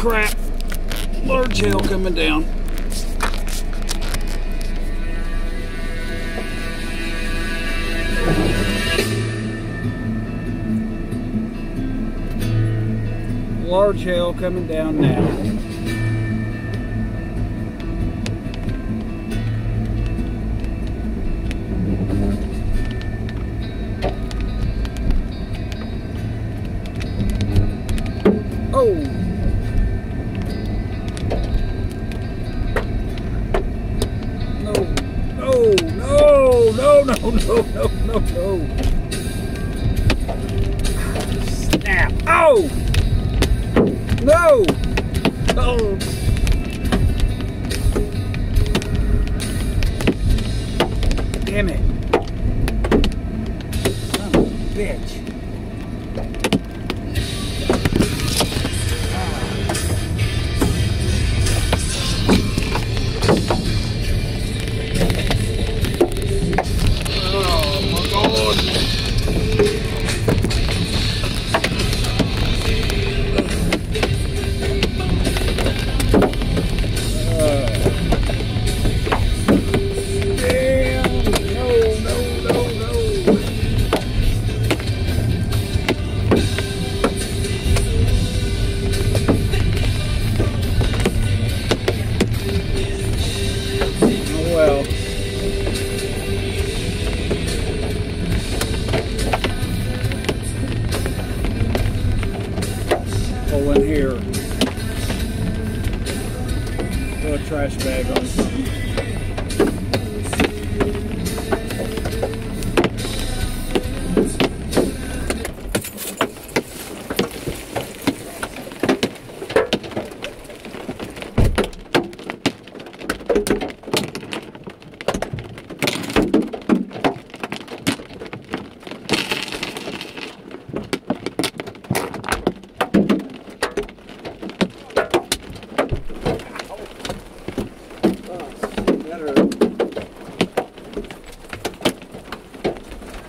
crap. Large hail coming down. Large hail coming down now. No, no, no, no, no. Snap. Oh! No! Oh! Damn it. Son of a bitch. Pull in here. Throw a trash bag on something. Ouch,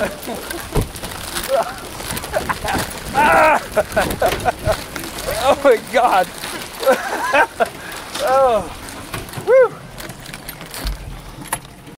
oh my god! oh.